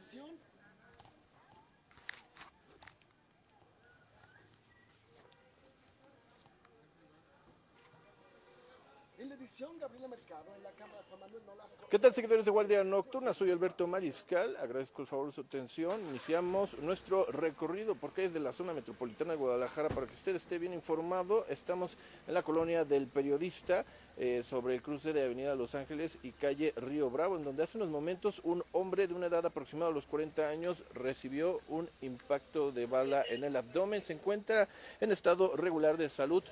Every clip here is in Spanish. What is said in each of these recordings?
edición ¿Qué tal, seguidores de Guardia Nocturna? Soy Alberto Mariscal. Agradezco el favor de su atención. Iniciamos nuestro recorrido por calles de la zona metropolitana de Guadalajara para que usted esté bien informado. Estamos en la colonia del periodista eh, sobre el cruce de Avenida Los Ángeles y calle Río Bravo, en donde hace unos momentos un hombre de una edad aproximada a los 40 años recibió un impacto de bala en el abdomen. Se encuentra en estado regular de salud.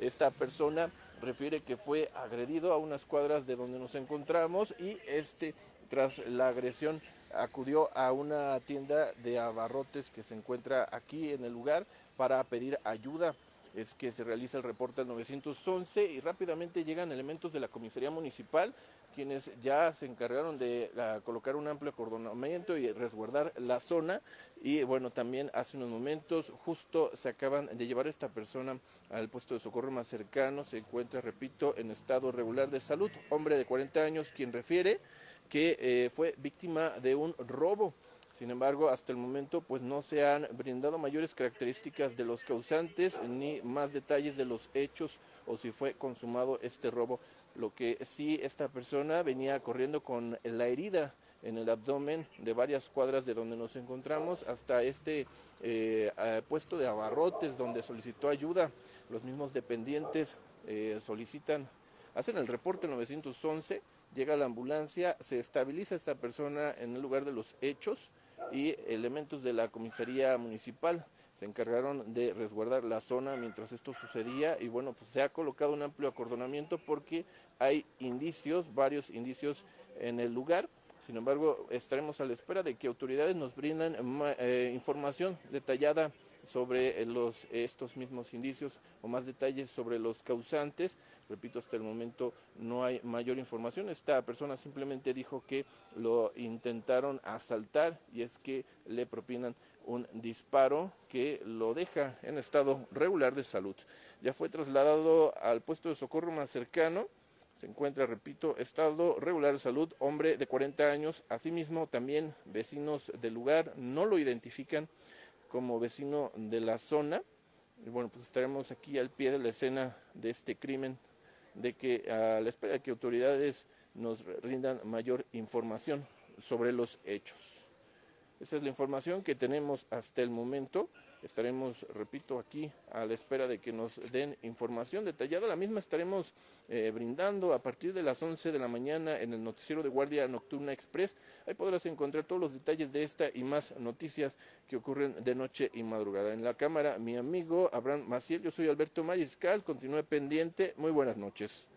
Esta persona refiere que fue agredido a unas cuadras de donde nos encontramos y este tras la agresión acudió a una tienda de abarrotes que se encuentra aquí en el lugar para pedir ayuda es que se realiza el reporte al 911 y rápidamente llegan elementos de la comisaría municipal quienes ya se encargaron de ah, colocar un amplio acordonamiento y resguardar la zona. Y bueno, también hace unos momentos justo se acaban de llevar a esta persona al puesto de socorro más cercano. Se encuentra, repito, en estado regular de salud. Hombre de 40 años quien refiere que eh, fue víctima de un robo. Sin embargo, hasta el momento pues no se han brindado mayores características de los causantes ni más detalles de los hechos o si fue consumado este robo. Lo que sí esta persona venía corriendo con la herida en el abdomen de varias cuadras de donde nos encontramos hasta este eh, puesto de abarrotes donde solicitó ayuda. Los mismos dependientes eh, solicitan, hacen el reporte 911, llega la ambulancia, se estabiliza esta persona en el lugar de los hechos y elementos de la comisaría municipal se encargaron de resguardar la zona mientras esto sucedía y bueno, pues se ha colocado un amplio acordonamiento porque hay indicios, varios indicios en el lugar. Sin embargo, estaremos a la espera de que autoridades nos brinden eh, información detallada sobre eh, los, estos mismos indicios o más detalles sobre los causantes. Repito, hasta el momento no hay mayor información. Esta persona simplemente dijo que lo intentaron asaltar y es que le propinan un disparo que lo deja en estado regular de salud. Ya fue trasladado al puesto de socorro más cercano. Se encuentra, repito, estado regular de salud, hombre de 40 años. Asimismo, también vecinos del lugar no lo identifican como vecino de la zona. Bueno, pues estaremos aquí al pie de la escena de este crimen, de que a la espera de que autoridades nos rindan mayor información sobre los hechos. Esa es la información que tenemos hasta el momento. Estaremos, repito, aquí a la espera de que nos den información detallada. La misma estaremos eh, brindando a partir de las 11 de la mañana en el noticiero de Guardia Nocturna Express. Ahí podrás encontrar todos los detalles de esta y más noticias que ocurren de noche y madrugada. En la cámara, mi amigo Abraham Maciel, yo soy Alberto Mariscal. Continúe pendiente. Muy buenas noches.